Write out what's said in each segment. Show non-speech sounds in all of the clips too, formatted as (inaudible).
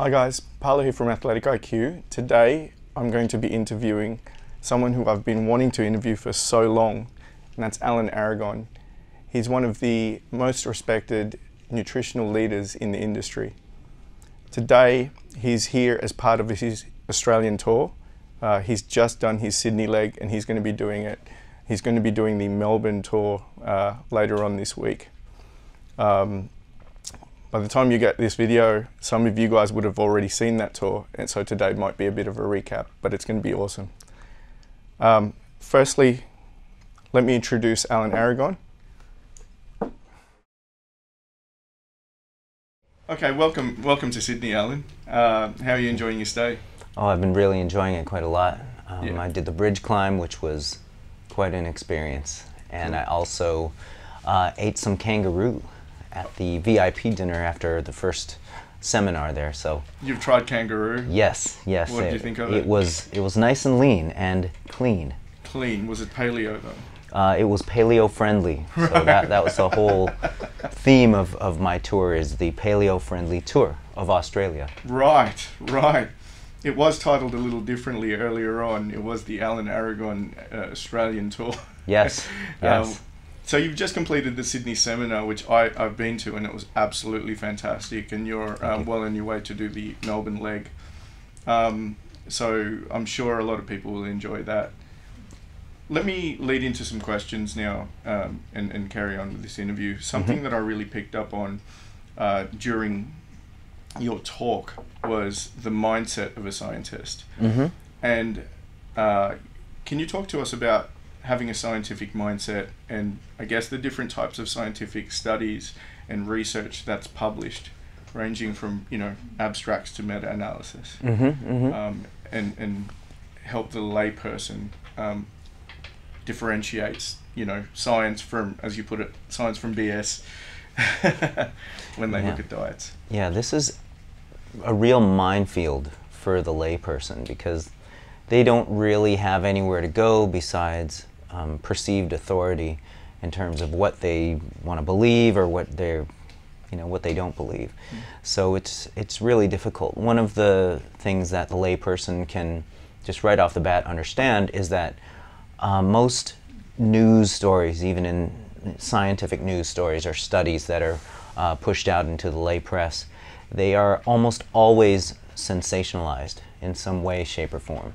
Hi guys, Paolo here from Athletic IQ. Today I'm going to be interviewing someone who I've been wanting to interview for so long, and that's Alan Aragon. He's one of the most respected nutritional leaders in the industry. Today he's here as part of his Australian tour. Uh, he's just done his Sydney leg and he's going to be doing it. He's going to be doing the Melbourne tour uh, later on this week. Um, by the time you get this video, some of you guys would have already seen that tour, and so today might be a bit of a recap, but it's going to be awesome. Um, firstly, let me introduce Alan Aragon. Okay, welcome, welcome to Sydney, Alan. Uh, how are you enjoying your stay? Oh, I've been really enjoying it quite a lot. Um, Yeah. I did the bridge climb, which was quite an experience, and I also uh, ate some kangaroo at the VIP dinner after the first seminar there. So You've tried kangaroo. yes, yes, What did you think of it? It was it was nice and lean and clean. Clean. Was it paleo though? Uh, it was paleo friendly, so that, (laughs) that was the whole theme of, of my tour is the paleo friendly tour of Australia. Right, right. It was titled a little differently earlier on. It was the Alan Aragon uh, Australian tour. Yes, (laughs) Um, yes. So you've just completed the Sydney seminar, which I, I've been to, and it was absolutely fantastic. And you're um, well on your way to do the Melbourne leg. Um, so I'm sure a lot of people will enjoy that. Let me lead into some questions now um, and, and carry on with this interview. Something that I really picked up on uh, during your talk was the mindset of a scientist. hmm And uh, can you talk to us about having a scientific mindset and I guess the different types of scientific studies and research that's published, ranging from you know abstracts to meta-analysis, hmm hmm um, and and help the layperson um, differentiates you know science from as you put it science from BS (laughs) when they Yeah. look at diets. Yeah, this is a real minefield for the layperson because they don't really have anywhere to go besides um, perceived authority in terms of what they want to believe or what they're, you know, what they don't believe. So it's it's really difficult. One of the things that the layperson can just right off the bat understand is that uh, most news stories, even in scientific news stories or studies that are uh, pushed out into the lay press, they are almost always sensationalized in some way, shape, or form.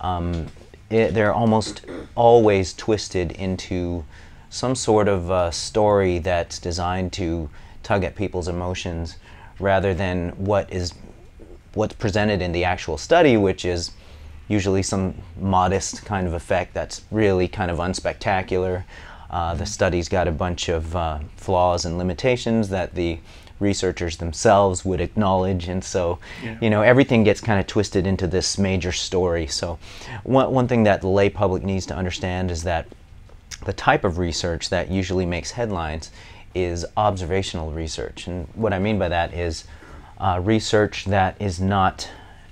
Um, it, they're almost always twisted into some sort of story that's designed to tug at people's emotions rather than what is what's presented in the actual study, which is usually some modest kind of effect that's really kind of unspectacular. Uh, the study's got a bunch of uh, flaws and limitations that the researchers themselves would acknowledge, and so Yeah. you know everything gets kind of twisted into this major story. So, one one thing that the lay public needs to understand is that the type of research that usually makes headlines is observational research. And what I mean by that is uh, research that is not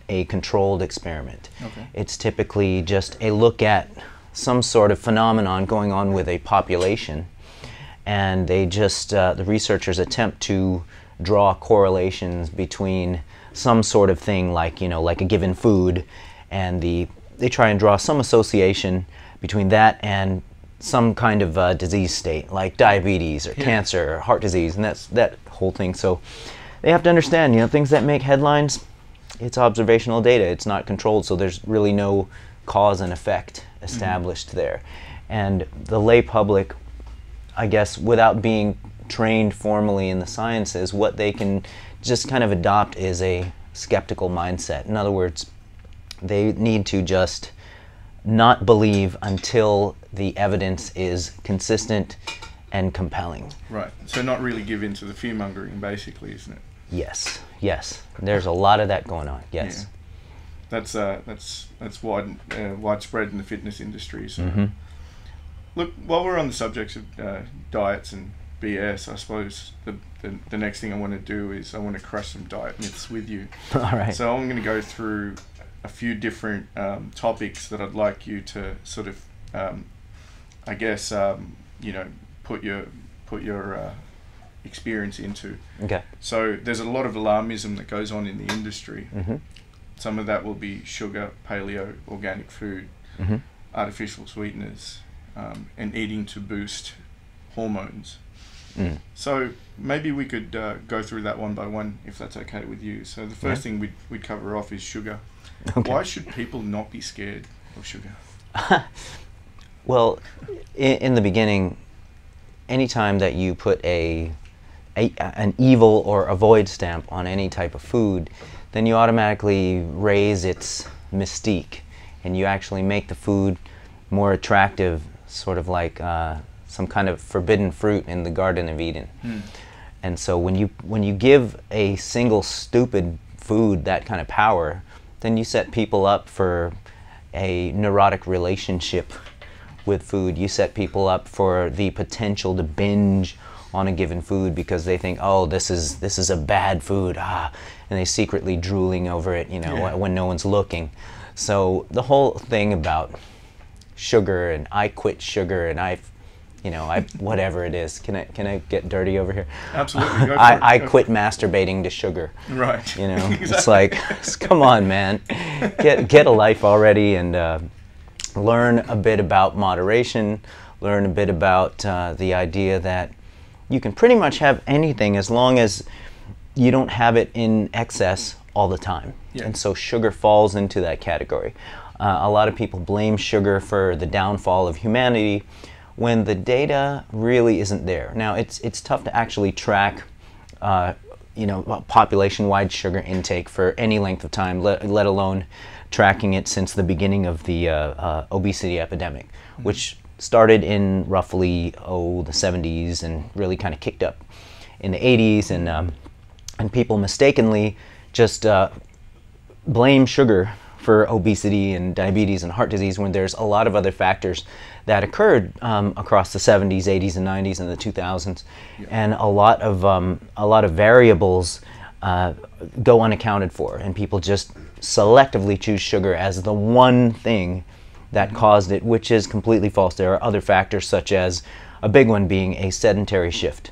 a controlled experiment. Okay. It's typically just a look at some sort of phenomenon going on with a population, and they just, uh, the researchers attempt to draw correlations between some sort of thing like, you know, like a given food, and the, they try and draw some association between that and some kind of uh, disease state like diabetes or cancer or heart disease and that's that whole thing. So they have to understand you know things that make headlines it's observational data it's not controlled so there's really no cause and effect established there. And the lay public i guess without being trained formally in the sciences what they can just kind of adopt is a skeptical mindset in other words they need to just not believe until the evidence is consistent and compelling. Right. So not really give in to the fear mongering, basically, isn't it? Yes, yes. There's a lot of that going on. Yes. That's uh, that's that's wide uh, widespread in the fitness industry. So, Mhm. Look, while we're on the subject of uh, diets and BS, I suppose the, the the next thing I want to do is I want to crush some diet myths with you. (laughs) All right. So I'm going to go through a few different um, topics that I'd like you to sort of, um, I guess, um, you know, put your put your uh, experience into. Okay. So there's a lot of alarmism that goes on in the industry. Mm-hmm. Some of that will be sugar, paleo, organic food, Mm-hmm. artificial sweeteners, um, and eating to boost hormones. Mm. So maybe we could uh, go through that one by one, if that's okay with you. So the first Yeah. thing we'd, we'd cover off is sugar. Okay. Why should people not be scared of sugar? (laughs) Well, in, in the beginning, anytime that you put a, a an evil or avoid stamp on any type of food, then you automatically raise its mystique, and you actually make the food more attractive, sort of like uh, some kind of forbidden fruit in the Garden of Eden. And so when you when you give a single stupid food that kind of power, then you set people up for a neurotic relationship with food. You set people up for the potential to binge on a given food because they think, "Oh, this is this is a bad food." Ah, and they secretly drooling over it, you know, Yeah. when no one's looking. So the whole thing about sugar and I quit sugar and I you know, I (laughs) whatever it is. Can I can I get dirty over here? Absolutely, go (laughs) for it, I, I quit masturbating to sugar. Right. You know, (laughs) it's like, come on, man, get get a life already and uh, learn a bit about moderation. Learn a bit about uh, the idea that you can pretty much have anything as long as you don't have it in excess all the time. Yeah. And so sugar falls into that category. Uh, a lot of people blame sugar for the downfall of humanity when the data really isn't there. Now, it's, it's tough to actually track uh, you know, population-wide sugar intake for any length of time, let, let alone tracking it since the beginning of the uh, uh, obesity epidemic, which started in roughly oh the 70s and really kind of kicked up in the 80s, and um, and people mistakenly just uh, blame sugar for obesity and diabetes and heart disease when there's a lot of other factors that occurred um, across the 70s, 80s, and 90s and the 2000s, and a lot of um, a lot of variables uh, go unaccounted for, and people just selectively choose sugar as the one thing that caused it, which is completely false. There are other factors such as a big one being a sedentary shift,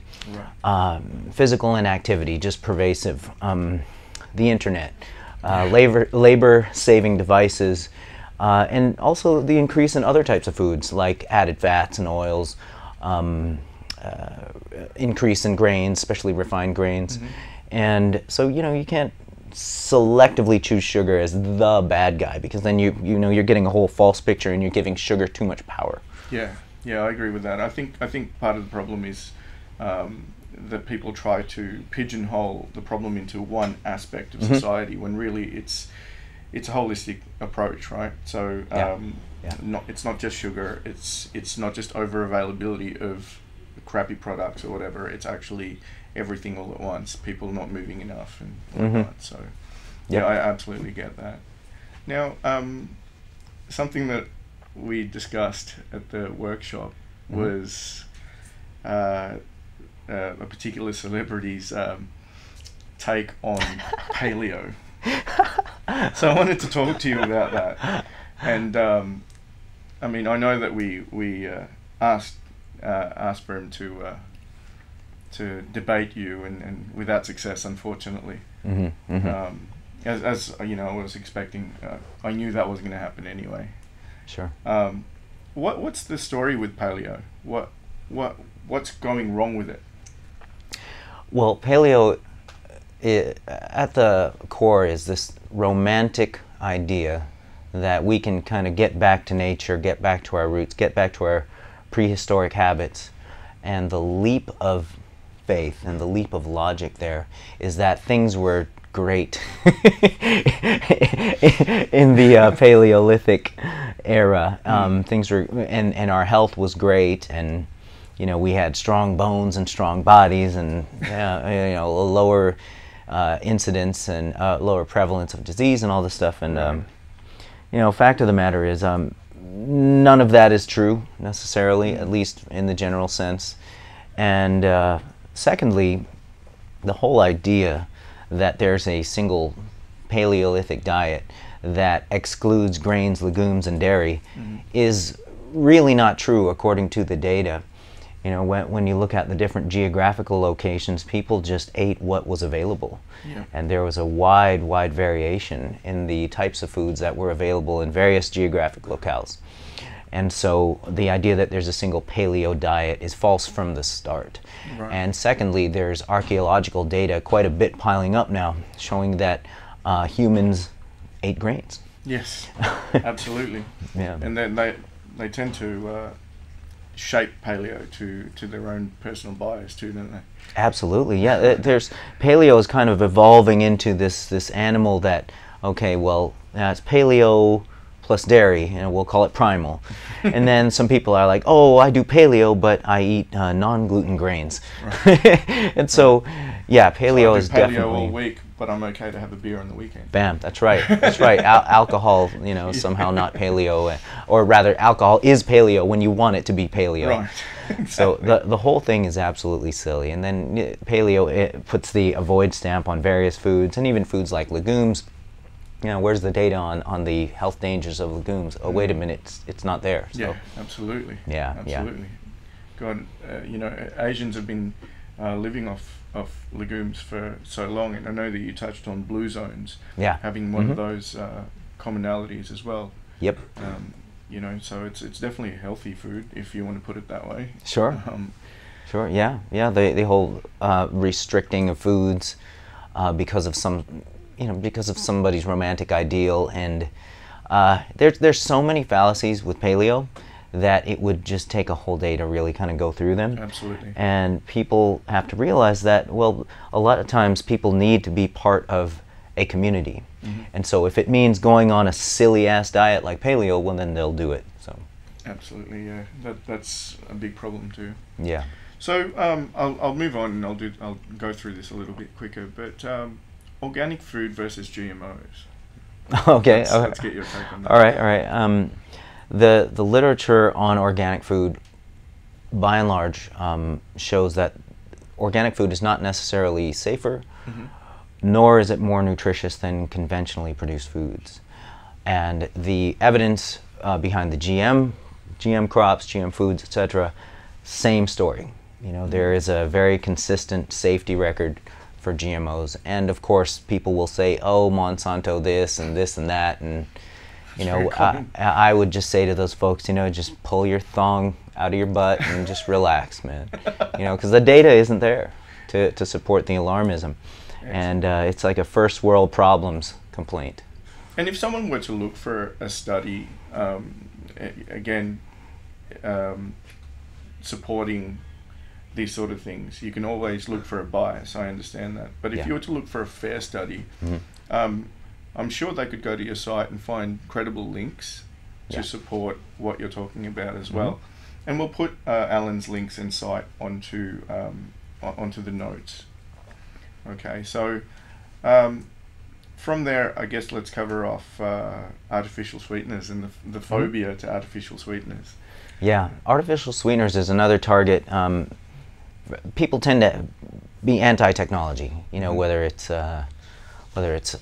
um, physical inactivity, just pervasive, um, the internet, uh, labor labor saving devices, uh, and also the increase in other types of foods like added fats and oils, um, uh, increase in grains, especially refined grains, and so you know you can't selectively choose sugar as the bad guy because then you you know you're getting a whole false picture and you're giving sugar too much power. Yeah, yeah, I agree with that. I think I think part of the problem is um, that people try to pigeonhole the problem into one aspect of society when really it's it's a holistic approach, right? So um, Yeah. not it's not just sugar. It's it's not just over availability of crappy products or whatever. It's actually everything all at once. People not moving enough and whatnot. So yeah, Yep. I absolutely get that. Now, um, something that we discussed at the workshop Mhm. was uh, uh, a particular celebrity's um, take on paleo. so I wanted to talk to you about that. And um, I mean, I know that we we uh, asked uh, asked for him to uh, to debate you, and, and without success, unfortunately. Mm-hmm, mm-hmm. Um, as, as you know, I was expecting. Uh, I knew that was going to happen anyway. sure. Um, what what's the story with paleo? What what what's going wrong with it? Well, paleo, i at the core, is this romantic idea that we can kind of get back to nature, get back to our roots, get back to our prehistoric habits. And the leap of faith and the leap of logic there is that things were great (laughs) in the uh, Paleolithic era. Um, Things were, and, and our health was great, and you know we had strong bones and strong bodies, and uh, you know a lower uh, incidence and uh, lower prevalence of disease and all this stuff. And um, you know, fact of the matter is, um, none of that is true necessarily, at least in the general sense. And uh, secondly, the whole idea that there's a single Paleolithic diet that excludes grains, legumes, and dairy is really not true according to the data. You know, when, when you look at the different geographical locations, people just ate what was available. Yeah. And there was a wide, wide variation in the types of foods that were available in various geographic locales. And so the idea that there's a single paleo diet is false from the start. Right. And secondly, there's archaeological data, quite a bit piling up now, showing that uh, humans ate grains. Yes, (laughs) absolutely. Yeah. And then they they tend to uh, shape paleo to, to their own personal bias too, don't they? Absolutely, yeah. There's paleo is kind of evolving into this this animal that okay, well, it's paleo plus dairy, and we'll call it primal. (laughs) and then some people are like, oh, I do paleo, but I eat uh, non-gluten grains. (laughs) and so, yeah, paleo do is paleo definitely. all week, but I'm okay to have a beer on the weekend. Bam, that's right. That's right. Al- (laughs) alcohol, you know, somehow not paleo, uh, or rather, alcohol is paleo when you want it to be paleo. Right. (laughs) (laughs) So the the whole thing is absolutely silly. And then paleo it puts the avoid stamp on various foods and even foods like legumes. You know, where's the data on, on the health dangers of legumes? Oh, wait a minute, it's, it's not there. So, Yeah, absolutely. Yeah, yeah. absolutely. God, uh, you know, Asians have been uh, living off of legumes for so long, and I know that you touched on blue zones yeah. having one of Mhm. those uh, commonalities as well. Yep. Um, you know, so it's it's definitely a healthy food if you want to put it that way. Sure. Um, Sure. Yeah. Yeah. The the whole uh, restricting of foods uh, because of some, you know, because of somebody's romantic ideal, and uh, there's there's so many fallacies with paleo that it would just take a whole day to really kind of go through them. absolutely. And people have to realize that, well, a lot of times people need to be part of a community. Mhm. And so if it means going on a silly ass diet like paleo, well, then they'll do it. So, Absolutely, yeah. That that's a big problem too. yeah. So um, I'll, I'll move on and I'll do I'll go through this a little bit quicker. But um, organic food versus GMOs. (laughs) okay. Let's, okay. let's get your take on that. All right, all right. Um, the the literature on organic food, by and large, um, shows that organic food is not necessarily safer, Mhm. nor is it more nutritious than conventionally produced foods. And the evidence uh, behind the GM, GM crops, GM foods, etc., same story. You know, there is a very consistent safety record for GMOs, and of course, people will say, "Oh, Monsanto, this and this and that," and you know, I. I would just say to those folks, you know, just pull your thong out of your butt and just (laughs) relax, man. You know, because the data isn't there to, to support the alarmism. And uh, it's like a first world problems complaint. And if someone were to look for a study, um, again, um, supporting these sort of things, you can always look for a bias. I understand that. But if Yeah. you were to look for a fair study, Mhm. um, I'm sure they could go to your site and find credible links to Yeah. support what you're talking about as Mhm. well. And we'll put uh, Alan's links and site onto um, onto the notes. Okay, so um, from there, I guess let's cover off uh, artificial sweeteners and the, the phobia to artificial sweeteners. Yeah, artificial sweeteners is another target. Um, people tend to be anti-technology. You know, Mhm. whether it's uh, whether it's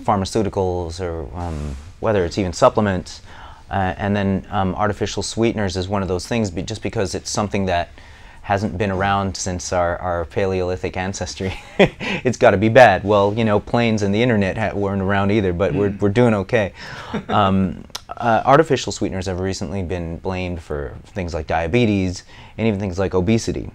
pharmaceuticals or um, whether it's even supplements, uh, and then um, artificial sweeteners is one of those things. Just because it's something that hasn't been around since our, our Paleolithic ancestry, (laughs) it's got to be bad. Well, you know, planes and the internet ha- weren't around either, but we're, Mm. we're doing okay. (laughs) Um, uh, artificial sweeteners have recently been blamed for things like diabetes and even things like obesity.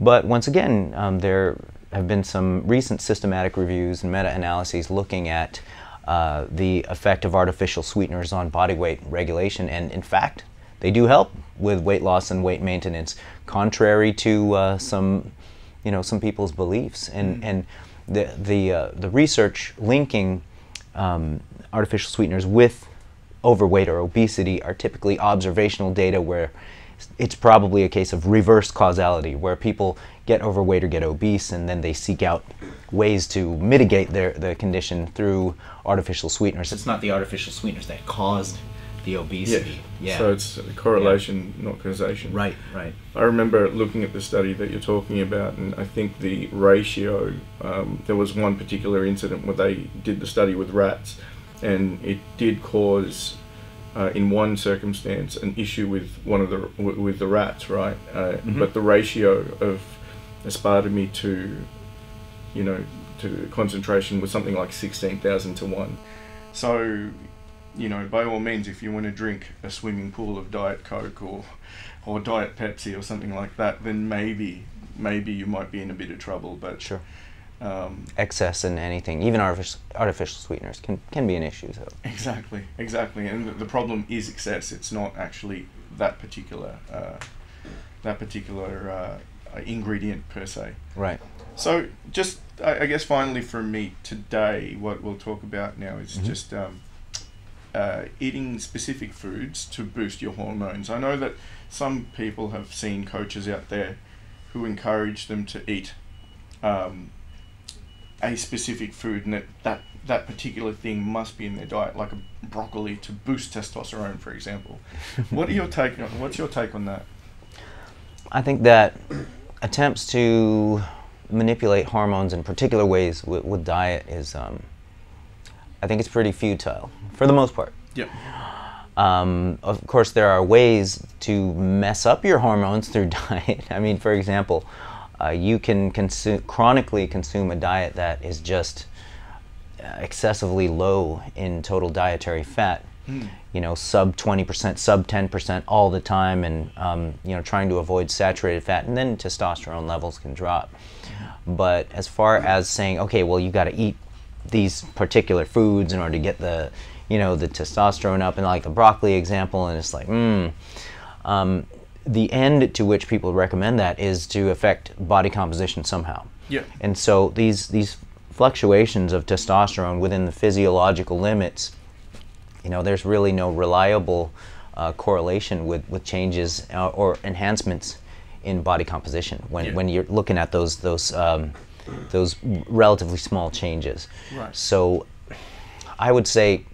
But once again, um, there have been some recent systematic reviews and meta analyses looking at uh, the effect of artificial sweeteners on body weight regulation. And in fact, they do help with weight loss and weight maintenance, contrary to uh, some, you know, some people's beliefs. And, and the, the, uh, the research linking um, artificial sweeteners with overweight or obesity are typically observational data where it's probably a case of reverse causality where people get overweight or get obese and then they seek out ways to mitigate their the condition through artificial sweeteners. It's not the artificial sweeteners that caused the obesity. Yeah. So it's a correlation, not causation. right, right. I remember looking at the study that you're talking about, and I think the ratio. Um, there was one particular incident where they did the study with rats, and it did cause uh, in one circumstance an issue with one of the with the rats, right? Uh, But the ratio of aspartame to, you know, to concentration was something like sixteen thousand to one. So, you know, by all means, if you want to drink a swimming pool of Diet Coke or or Diet Pepsi or something like that, then maybe maybe you might be in a bit of trouble. But Sure. um, Excess in anything, even artificial, artificial sweeteners, can, can be an issue. So. Exactly, exactly, and the, the problem is excess. It's not actually that particular uh, that particular uh, ingredient per se. Right. So, just I, I guess finally from me today, what we'll talk about now is Mhm. just um, uh, eating specific foods to boost your hormones. I know that some people have seen coaches out there who encourage them to eat um, a specific food, and that, that that particular thing must be in their diet, like a broccoli to boost testosterone, for example. (laughs) what are your take? On, what's your take on that? I think that attempts to manipulate hormones in particular ways with, with diet is, um, I think it's pretty futile for the most part. Yep. Um, of course, there are ways to mess up your hormones (laughs) through diet. I mean, for example, uh, you can consume chronically consume a diet that is just uh, excessively low in total dietary fat. You know, sub 20%, sub 10% all the time, and um, you know, trying to avoid saturated fat, and then testosterone levels can drop. But as far as saying, okay, well, you got to eat these particular foods in order to get the, you know, the testosterone up, and like the broccoli example, and it's like, hmm. Um, the end to which people recommend that is to affect body composition somehow. Yeah. And so these these fluctuations of testosterone within the physiological limits, you know, there's really no reliable uh, correlation with, with changes uh, or enhancements in body composition when, Yeah. when you're looking at those those um, those relatively small changes. Right. So I would say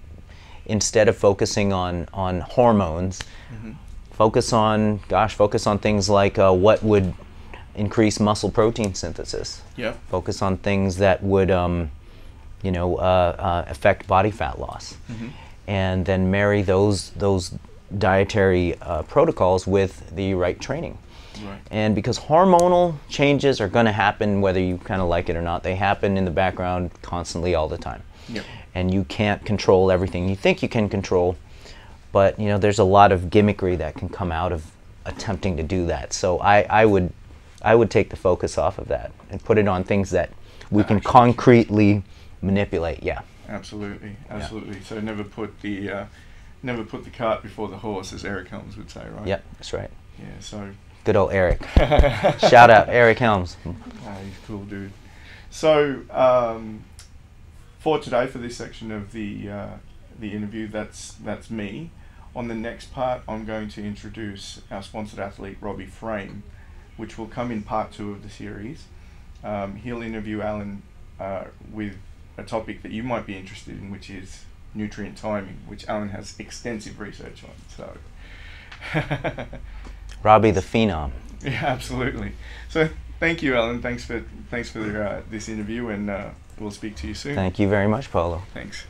instead of focusing on on hormones, focus on gosh, focus on things like uh, what would increase muscle protein synthesis. Yeah. Focus on things that would, um, you know, uh, uh, affect body fat loss, and then marry those those dietary uh, protocols with the right training. Right. And because hormonal changes are going to happen whether you kind of like it or not, they happen in the background constantly all the time. Yep. And you can't control everything you think you can control, but you know there's a lot of gimmickry that can come out of attempting to do that. So I, I would I would take the focus off of that and put it on things that we can concretely manipulate. Yeah. Absolutely, absolutely. So never put the uh, never put the cart before the horse, as Eric Helms would say, right? Yep, that's right. Yeah. So Good old Eric. (laughs) Shout out Eric Helms. Ah, he's a cool dude. So um, for today, for this section of the uh, the interview, that's that's me. On the next part, I'm going to introduce our sponsored athlete Robbie Frame, which will come in part two of the series. Um, he'll interview Alan uh, with a topic that you might be interested in, which is nutrient timing, which Alan has extensive research on. So. (laughs) Robbie the Phenom. Yeah, absolutely. So thank you, Alan. Thanks for thanks for uh, this interview, and uh, we'll speak to you soon. Thank you very much, Paulo. Thanks.